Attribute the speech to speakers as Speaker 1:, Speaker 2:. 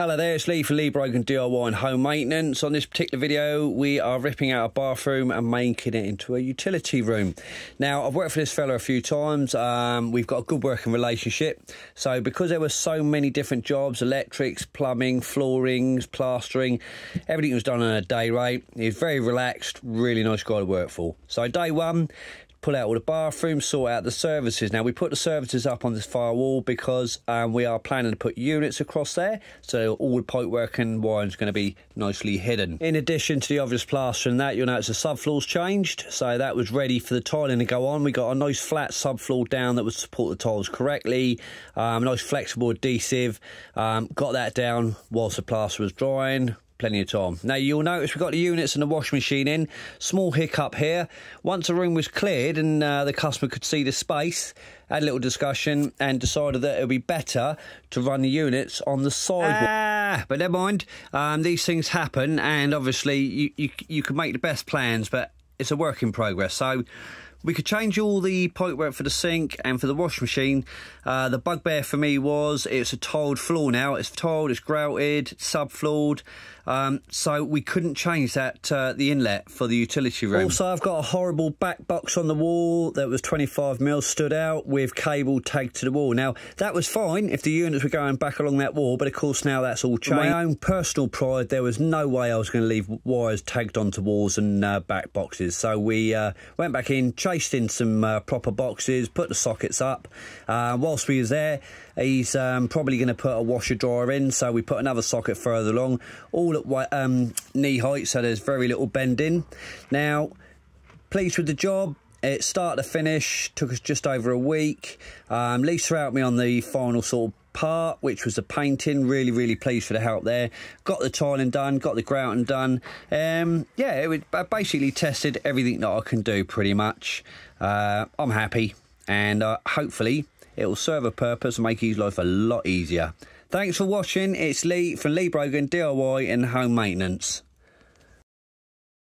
Speaker 1: Hello there, it's Lee for Lee Brogan DIY and Home Maintenance. On this particular video, we are ripping out a bathroom and making it into a utility room. Now, I've worked for this fella a few times. Um, we've got a good working relationship. So, because there were so many different jobs electrics, plumbing, floorings, plastering everything was done on a day rate. He's very relaxed, really nice guy to work for. So, day one, pull out all the bathrooms, sort out the services. Now, we put the services up on this firewall because um, we are planning to put units across there, so all the pipework and wiring is going to be nicely hidden. In addition to the obvious plastering that, you'll notice the subfloor's changed, so that was ready for the tiling to go on. We got a nice flat subfloor down that would support the tiles correctly, um, nice flexible adhesive, um, got that down whilst the plaster was drying, plenty of time. Now you'll notice we've got the units and the washing machine in. Small hiccup here. Once the room was cleared and uh, the customer could see the space, had a little discussion and decided that it would be better to run the units on the sidewalk. Ah, but never mind. Um, these things happen, and obviously you, you you can make the best plans, but it's a work in progress. So we could change all the pipe work for the sink and for the washing machine. Uh, the bugbear for me was it's a tiled floor now. It's tiled, it's grouted, subfloored. Um, so we couldn't change that uh, the inlet for the utility room. Also, I've got a horrible back box on the wall that was 25 mil stood out with cable tagged to the wall. Now that was fine if the units were going back along that wall, but of course now that's all changed. My own personal pride, there was no way I was going to leave wires tagged onto walls and uh, back boxes. So we uh, went back in, chased in some uh, proper boxes, put the sockets up. Uh, whilst we was there, he's um, probably going to put a washer dryer in, so we put another socket further along, all at um, knee height, so there's very little bending. Now, pleased with the job. It start to finish took us just over a week. Um, Lisa helped me on the final sort of part, which was the painting. Really, really pleased for the help there. Got the tiling done, got the grouting done. Um, yeah, it I basically tested everything that I can do pretty much. Uh, I'm happy, and uh, hopefully it will serve a purpose and make his life a lot easier. Thanks for watching. It's Lee from Lee Brogan DIY and Home Maintenance.